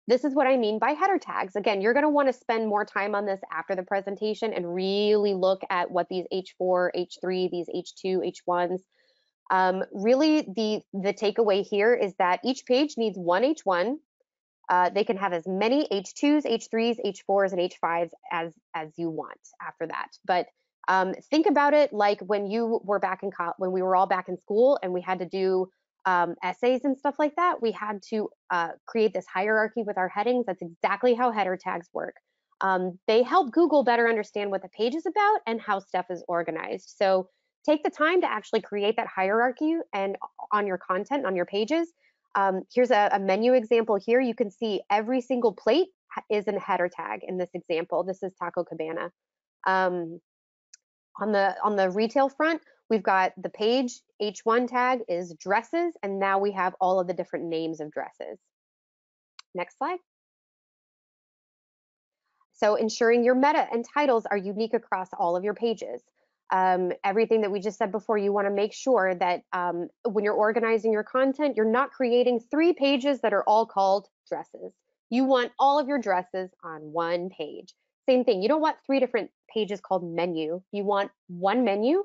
This is what I mean by header tags. Again, you're gonna wanna spend more time on this after the presentation and really look at what these H4, H3, these H2, H1s, um, really the, the takeaway here is that each page needs one H1. Uh, they can have as many H2s, H3s, H4s, and H5s as, as you want after that. But um, think about it like when you were back in when we were all back in school and we had to do um, essays and stuff like that. We had to uh, create this hierarchy with our headings. That's exactly how header tags work. Um, they help Google better understand what the page is about and how stuff is organized. So take the time to actually create that hierarchy and on your content, on your pages. Um, here's a, a, menu example here. You can see every single plate is in a header tag in this example. This is Taco Cabana. Um, on the on the retail front, we've got the page H1 tag is dresses, and now we have all of the different names of dresses. Next slide. So ensuring your meta and titles are unique across all of your pages um, everything that we just said before, you want to make sure that um, when you're organizing your content, you're not creating three pages that are all called dresses. You want all of your dresses on one page. Same thing, you don't want three different pages called menu. You want one menu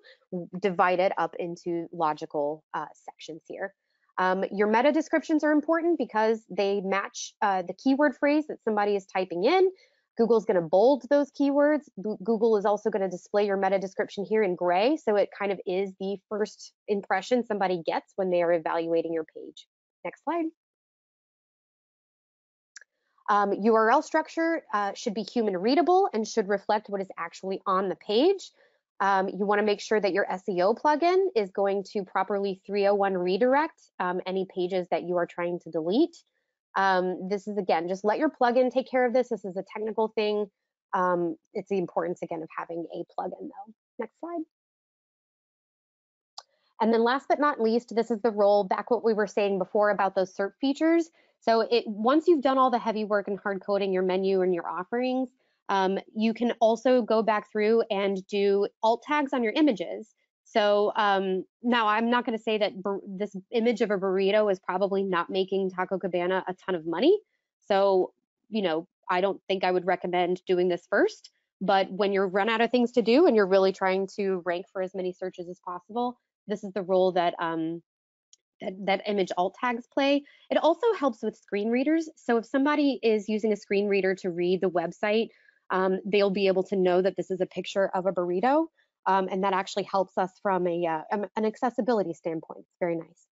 divided up into logical uh, sections here. Um, your meta descriptions are important because they match uh, the keyword phrase that somebody is typing in Google's going to bold those keywords. Google is also going to display your meta description here in gray. So it kind of is the first impression somebody gets when they are evaluating your page. Next slide. Um, URL structure uh, should be human readable and should reflect what is actually on the page. Um, you want to make sure that your SEO plugin is going to properly 301 redirect um, any pages that you are trying to delete. Um, this is again, just let your plugin take care of this. This is a technical thing. Um, it's the importance again of having a plugin though. Next slide. And then last but not least, this is the role back what we were saying before about those SERP features. So it once you've done all the heavy work and hard coding your menu and your offerings, um, you can also go back through and do alt tags on your images. So um, now I'm not going to say that this image of a burrito is probably not making Taco Cabana a ton of money. So, you know, I don't think I would recommend doing this first. But when you're run out of things to do and you're really trying to rank for as many searches as possible, this is the role that um, that, that image alt tags play. It also helps with screen readers. So if somebody is using a screen reader to read the website, um, they'll be able to know that this is a picture of a burrito. Um, and that actually helps us from a uh, an accessibility standpoint. It's very nice.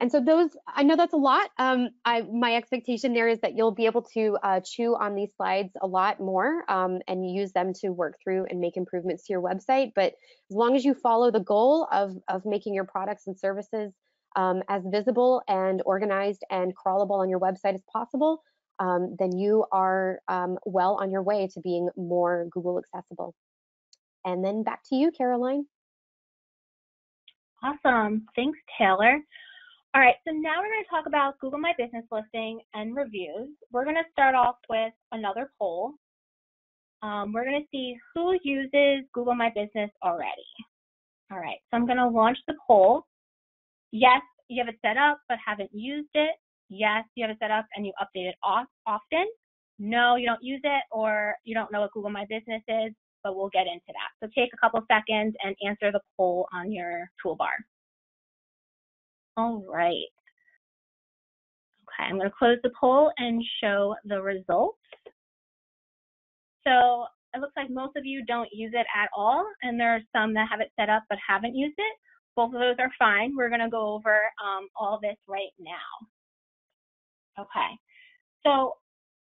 And so those, I know that's a lot. Um, I, my expectation there is that you'll be able to uh, chew on these slides a lot more um, and use them to work through and make improvements to your website. But as long as you follow the goal of, of making your products and services um, as visible and organized and crawlable on your website as possible, um, then you are um, well on your way to being more Google accessible. And then back to you, Caroline. Awesome. Thanks, Taylor. All right, so now we're going to talk about Google My Business listing and reviews. We're going to start off with another poll. Um, we're going to see who uses Google My Business already. All right, so I'm going to launch the poll. Yes, you have it set up but haven't used it. Yes, you have it set up and you update it off often. No, you don't use it or you don't know what Google My Business is but we'll get into that. So take a couple seconds and answer the poll on your toolbar. All right. Okay, I'm going to close the poll and show the results. So it looks like most of you don't use it at all, and there are some that have it set up but haven't used it. Both of those are fine. We're going to go over um, all this right now. Okay, so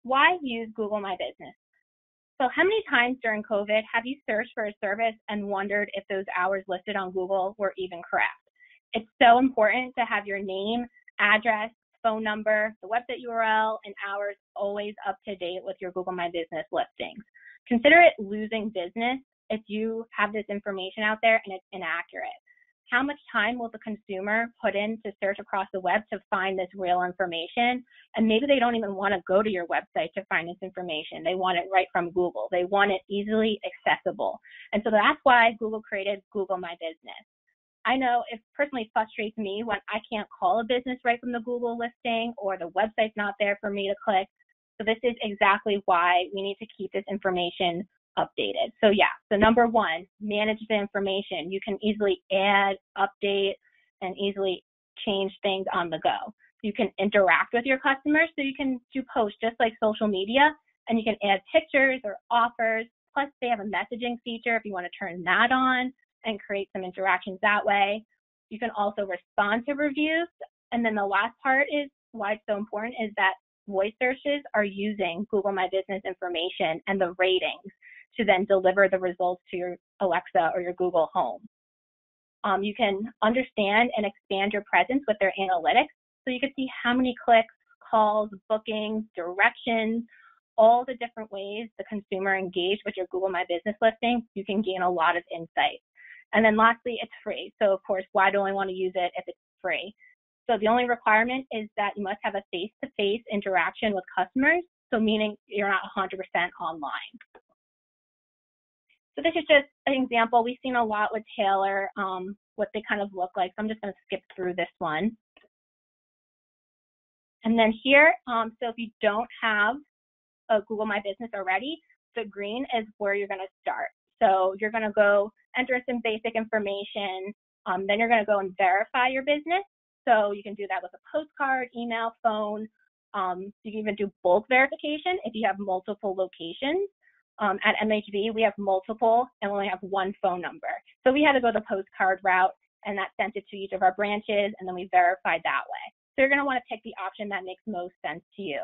why use Google My Business? So how many times during COVID have you searched for a service and wondered if those hours listed on Google were even correct? It's so important to have your name, address, phone number, the website URL, and hours always up to date with your Google My Business listings. Consider it losing business if you have this information out there and it's inaccurate. How much time will the consumer put in to search across the web to find this real information? And maybe they don't even want to go to your website to find this information. They want it right from Google. They want it easily accessible. And so that's why Google created Google My Business. I know it personally frustrates me when I can't call a business right from the Google listing or the website's not there for me to click. So this is exactly why we need to keep this information updated. So yeah, so number one, manage the information. You can easily add, update, and easily change things on the go. You can interact with your customers, so you can do posts just like social media, and you can add pictures or offers. Plus, they have a messaging feature if you want to turn that on and create some interactions that way. You can also respond to reviews. And then the last part is why it's so important is that voice searches are using Google My Business information and the ratings to then deliver the results to your Alexa or your Google Home. Um, you can understand and expand your presence with their analytics. So you can see how many clicks, calls, bookings, directions, all the different ways the consumer engaged with your Google My Business listing, you can gain a lot of insight. And then lastly, it's free. So of course, why do I want to use it if it's free? So the only requirement is that you must have a face-to-face interaction with customers. So meaning you're not 100% online. So this is just an example. We've seen a lot with Taylor, um, what they kind of look like. So I'm just going to skip through this one. And then here, um, so if you don't have a Google My Business already, the green is where you're going to start. So you're going to go enter some basic information. Um, then you're going to go and verify your business. So you can do that with a postcard, email, phone. Um, you can even do bulk verification if you have multiple locations. Um, at MHV, we have multiple and we only have one phone number. So we had to go the postcard route and that sent it to each of our branches and then we verified that way. So you're going to want to pick the option that makes most sense to you.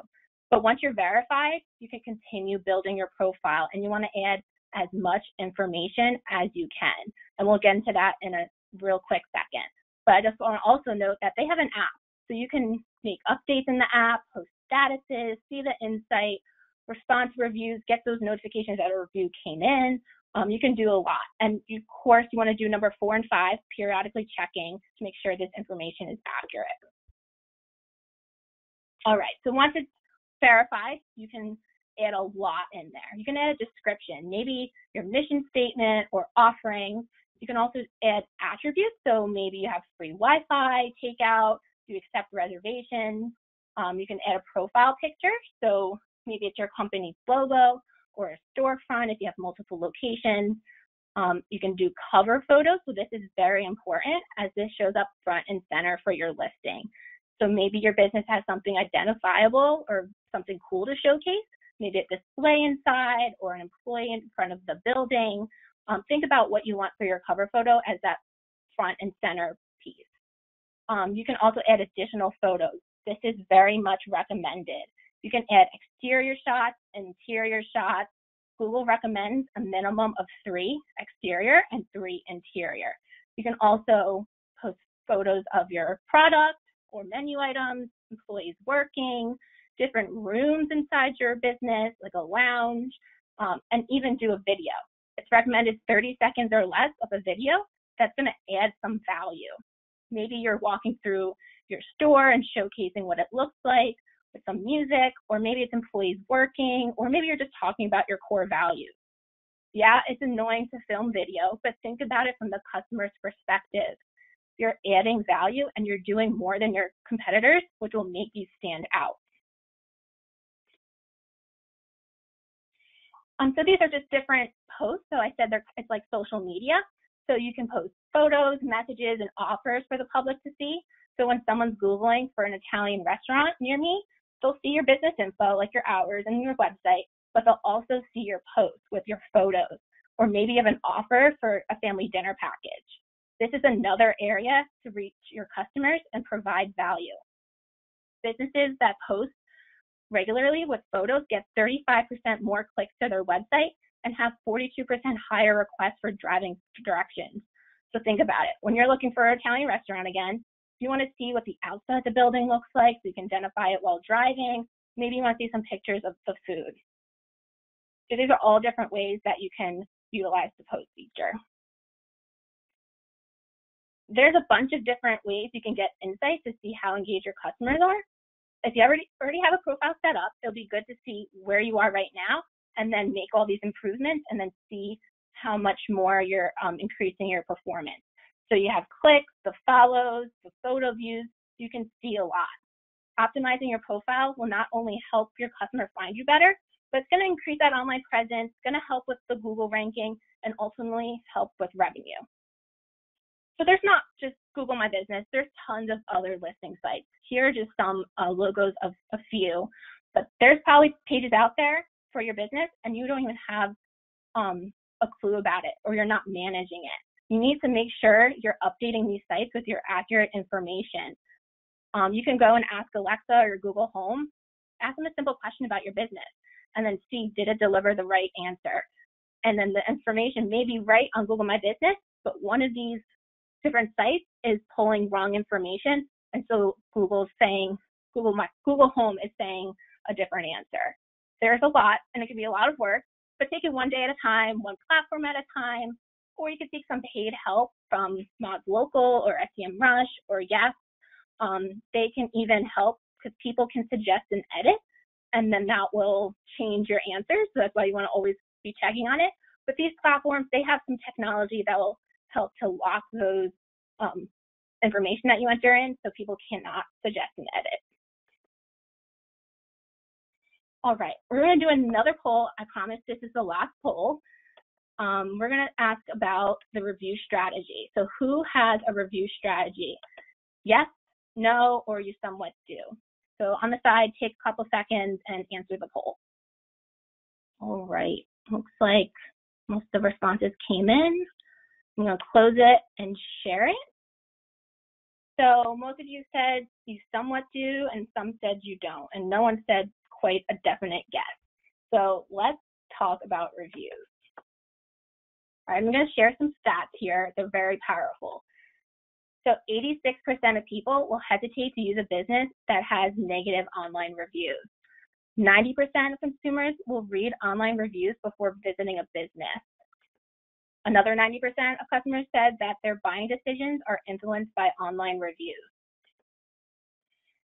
But once you're verified, you can continue building your profile and you want to add as much information as you can. And we'll get into that in a real quick second. But I just want to also note that they have an app. So you can make updates in the app, post statuses, see the insight, respond to reviews, get those notifications that a review came in. Um, you can do a lot. And of course, you want to do number four and five, periodically checking to make sure this information is accurate. All right, so once it's verified, you can add a lot in there. You can add a description, maybe your mission statement or offerings. You can also add attributes. So maybe you have free Wi-Fi, takeout, you accept reservations. Um, you can add a profile picture. So maybe it's your company's logo or a storefront if you have multiple locations. Um, you can do cover photos. So this is very important as this shows up front and center for your listing. So maybe your business has something identifiable or something cool to showcase maybe a display inside or an employee in front of the building. Um, think about what you want for your cover photo as that front and center piece. Um, you can also add additional photos. This is very much recommended. You can add exterior shots, interior shots. Google recommends a minimum of three exterior and three interior. You can also post photos of your product or menu items, employees working, different rooms inside your business, like a lounge, um, and even do a video. It's recommended 30 seconds or less of a video that's going to add some value. Maybe you're walking through your store and showcasing what it looks like with some music, or maybe it's employees working, or maybe you're just talking about your core values. Yeah, it's annoying to film video, but think about it from the customer's perspective. You're adding value and you're doing more than your competitors, which will make you stand out. Um, so these are just different posts. So I said they're, it's like social media. So you can post photos, messages, and offers for the public to see. So when someone's Googling for an Italian restaurant near me, they'll see your business info, like your hours and your website, but they'll also see your posts with your photos. Or maybe you have an offer for a family dinner package. This is another area to reach your customers and provide value. Businesses that post regularly with photos get 35% more clicks to their website and have 42% higher requests for driving directions. So think about it. When you're looking for an Italian restaurant again, You want to see what the outside of the building looks like so you can identify it while driving. Maybe you want to see some pictures of the food. So these are all different ways that you can utilize the post feature. There's a bunch of different ways you can get insight to see how engaged your customers are. If you already, already have a profile set up, it'll be good to see where you are right now and then make all these improvements and then see how much more you're um, increasing your performance. So you have clicks, the follows, the photo views, you can see a lot. Optimizing your profile will not only help your customer find you better, but it's going to increase that online presence, going to help with the Google ranking, and ultimately help with revenue. So there's not just Google My Business, there's tons of other listing sites. Here are just some uh, logos of a few, but there's probably pages out there for your business and you don't even have um, a clue about it or you're not managing it. You need to make sure you're updating these sites with your accurate information. Um, you can go and ask Alexa or Google Home, ask them a simple question about your business, and then see did it deliver the right answer. And then the information may be right on Google My Business, but one of these different sites is pulling wrong information, and so Google's saying Google My Google Home is saying a different answer. There's a lot, and it can be a lot of work, but take it one day at a time, one platform at a time, or you could seek some paid help from Moz Local or Semrush or Yext. Um, they can even help because people can suggest an edit, and then that will change your answer. So that's why you want to always be checking on it. But these platforms, they have some technology that will help to lock those um, information that you enter in so people cannot suggest an edit. All right, we're going to do another poll. I promise this is the last poll. Um, we're going to ask about the review strategy. So who has a review strategy? Yes, no, or you somewhat do. So on the side, take a couple seconds and answer the poll. All right, looks like most of the responses came in. I'm going to close it and share it. So most of you said you somewhat do, and some said you don't, and no one said quite a definite yes. So let's talk about reviews. I'm going to share some stats here. They're very powerful. So 86% of people will hesitate to use a business that has negative online reviews. 90% of consumers will read online reviews before visiting a business. Another 90% of customers said that their buying decisions are influenced by online reviews.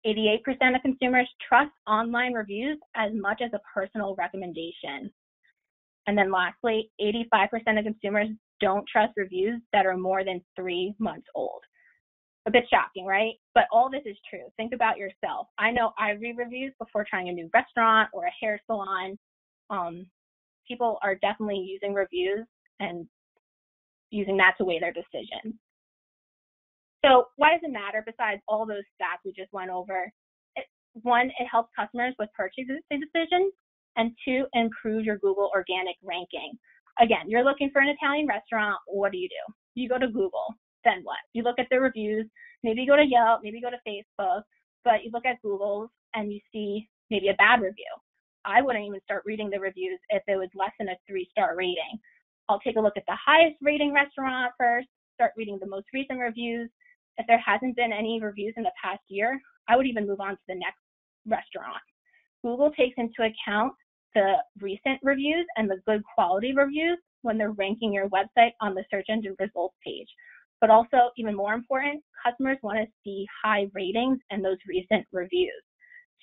88% of consumers trust online reviews as much as a personal recommendation. And then lastly, 85% of consumers don't trust reviews that are more than three months old. A bit shocking, right? But all this is true. Think about yourself. I know I read reviews before trying a new restaurant or a hair salon. Um, people are definitely using reviews and using that to weigh their decision. So why does it matter besides all those stats we just went over? It, one, it helps customers with purchasing decisions, and two, improve your Google organic ranking. Again, you're looking for an Italian restaurant. What do you do? You go to Google. Then what? You look at the reviews. Maybe you go to Yelp. Maybe you go to Facebook. But you look at Google's and you see maybe a bad review. I wouldn't even start reading the reviews if it was less than a three star rating. I'll take a look at the highest rating restaurant first, start reading the most recent reviews, if there hasn't been any reviews in the past year, I would even move on to the next restaurant. Google takes into account the recent reviews and the good quality reviews when they're ranking your website on the search engine results page. But also, even more important, customers want to see high ratings and those recent reviews.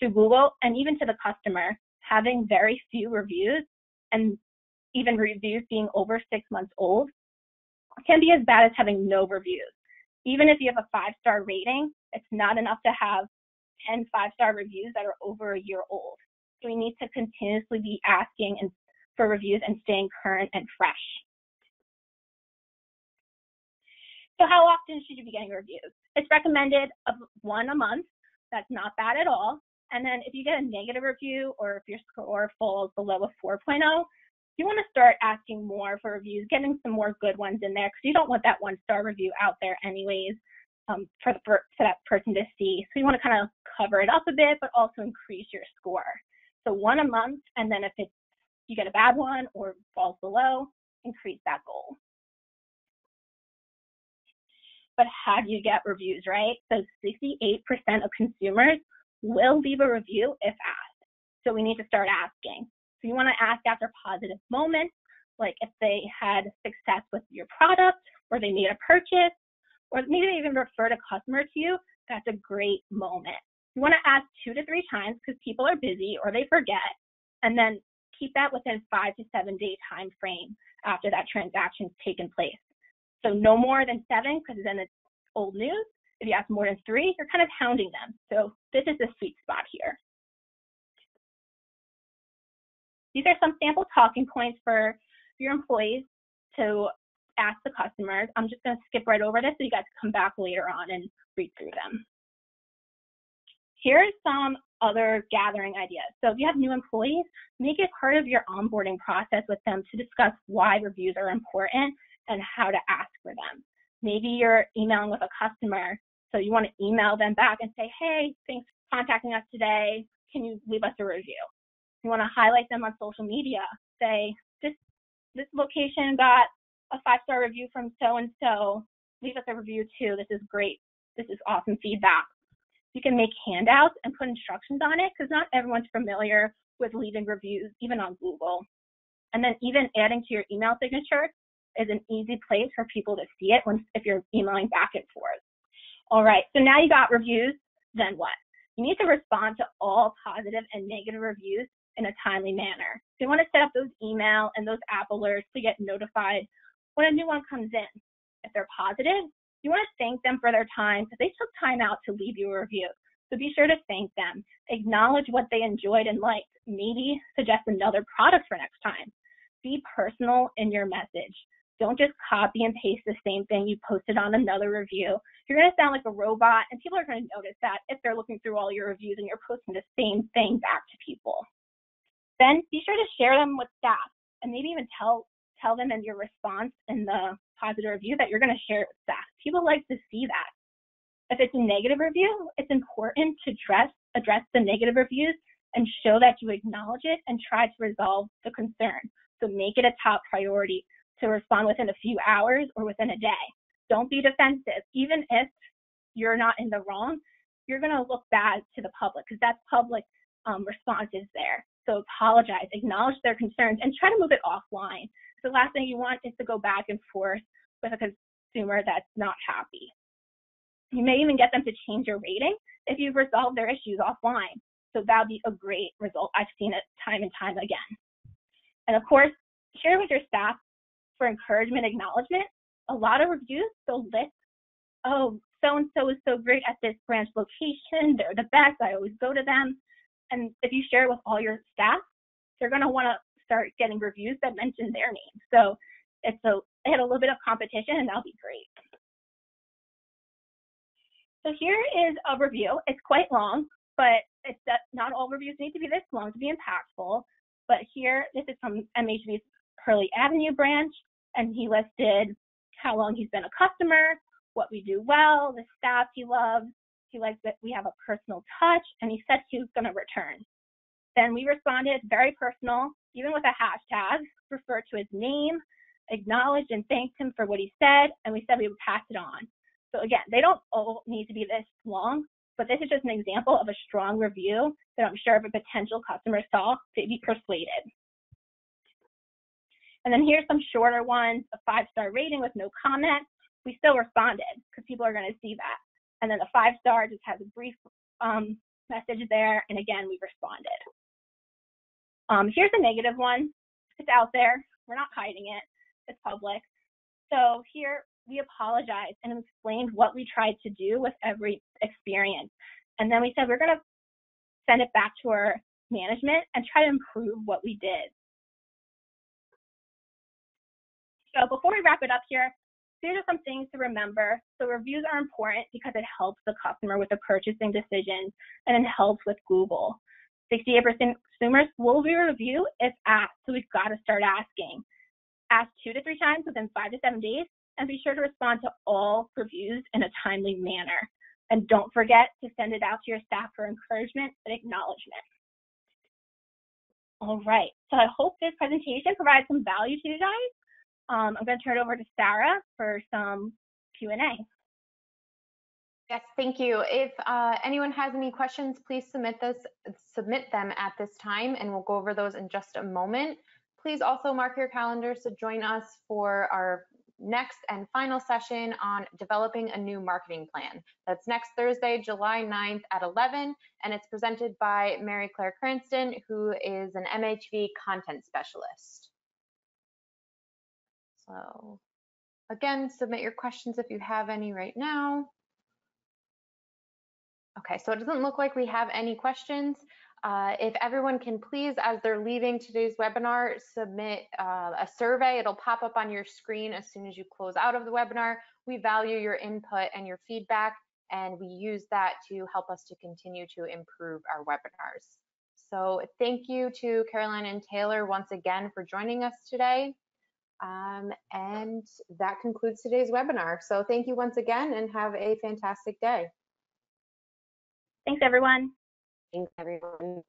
To Google and even to the customer, having very few reviews and even reviews being over six months old can be as bad as having no reviews even if you have a five star rating, it's not enough to have 10 five star reviews that are over a year old. So we need to continuously be asking and for reviews and staying current and fresh. So how often should you be getting reviews? It's recommended of one a month. That's not bad at all. And then if you get a negative review or if your score falls below a 4.0, you want to start asking more for reviews, getting some more good ones in there because you don't want that one star review out there anyways um, for, the, for that person to see. So you want to kind of cover it up a bit, but also increase your score. So one a month, and then if it's you get a bad one or falls below, increase that goal. but how do you get reviews, right? So 68% of consumers will leave a review if asked. So we need to start asking. So you want to ask after positive moments, like if they had success with your product or they made a purchase, or maybe they even referred a customer to you, that's a great moment. You want to ask two to three times because people are busy or they forget, and then keep that within five to seven day time frame after that transaction's taken place. So no more than seven because then it's old news. If you ask more than three, you're kind of hounding them. So this is the sweet spot here. These are some sample talking points for your employees to ask the customers. I'm just going to skip right over this so you guys can come back later on and read through them. Here's some other gathering ideas. So if you have new employees, make it part of your onboarding process with them to discuss why reviews are important and how to ask for them. Maybe you're emailing with a customer, so you want to email them back and say, hey, thanks for contacting us today. Can you leave us a review? You want to highlight them on social media. Say, this, this location got a five-star review from so-and-so. Leave us a review too. This is great. This is awesome feedback. You can make handouts and put instructions on it because not everyone's familiar with leaving reviews, even on Google. And then even adding to your email signature is an easy place for people to see it when if you're emailing back and forth. All right, so now you got reviews, then what? You need to respond to all positive and negative reviews in a timely manner. So you want to set up those email and those app alerts to get notified when a new one comes in. If they're positive, you want to thank them for their time because they took time out to leave you a review. So be sure to thank them. Acknowledge what they enjoyed and liked. Maybe suggest another product for next time. Be personal in your message. Don't just copy and paste the same thing you posted on another review. You're going to sound like a robot, and people are going to notice that if they're looking through all your reviews and you're posting the same thing back to people. Then be sure to share them with staff and maybe even tell tell them in your response in the positive review that you're going to share it with staff. People like to see that. If it's a negative review, it's important to address address the negative reviews and show that you acknowledge it and try to resolve the concern. So make it a top priority to respond within a few hours or within a day. Don't be defensive. Even if you're not in the wrong, you're going to look bad to the public because that's public um, responses there. So apologize, acknowledge their concerns, and try to move it offline. The last thing you want is to go back and forth with a consumer that's not happy. You may even get them to change your rating if you've resolved their issues offline. So that would be a great result. I've seen it time and time again. And of course, share with your staff for encouragement, acknowledgement. A lot of reviews, they'll list, oh, so and so is so great at this branch location. They're the best. I always go to them. And if you share it with all your staff, they're going to want to start getting reviews that mention their name. So it's a hit a little bit of competition, and that'll be great. So here is a review. It's quite long, but it's not all reviews need to be this long to be impactful. But here, this is from MHV's Hurley Avenue branch, and he listed how long he's been a customer, what we do well, the staff he loves. He likes that we have a personal touch, and he said he was going to return. Then we responded very personal, even with a hashtag, referred to his name, acknowledged and thanked him for what he said, and we said we would pass it on. So again, they don't all need to be this long, but this is just an example of a strong review that I'm sure if a potential customer saw, they'd be persuaded. And then here's some shorter ones, a five-star rating with no comment. We still responded because people are going to see that. And then the five-star just has a brief um, message there, and again, we responded. Um, here's a negative one. It's out there. We're not hiding it. It's public. So here we apologized and explained what we tried to do with every experience. And then we said we're going to send it back to our management and try to improve what we did. So before we wrap it up here, these are some things to remember. So reviews are important because it helps the customer with the purchasing decisions and it helps with Google. 68% consumers will review if asked, so we've got to start asking. Ask two to three times within five to seven days, and be sure to respond to all reviews in a timely manner. And don't forget to send it out to your staff for encouragement and acknowledgement. All right, so I hope this presentation provides some value to you guys. Um, I'm going to turn it over to Sarah for some Q&A. Yes, thank you. If uh, anyone has any questions, please submit this, submit them at this time, and we'll go over those in just a moment. Please also mark your calendars to join us for our next and final session on developing a new marketing plan. That's next Thursday, July 9th at 11, and it's presented by Mary Claire Cranston, who is an MHV content specialist. So again, submit your questions if you have any right now. Okay, so it doesn't look like we have any questions. Uh, if everyone can please, as they're leaving today's webinar, submit uh, a survey. It'll pop up on your screen as soon as you close out of the webinar. We value your input and your feedback, and we use that to help us to continue to improve our webinars. So thank you to Caroline and Taylor once again for joining us today. Um, and that concludes today's webinar. So thank you once again and have a fantastic day. Thanks, everyone. Thanks, everyone.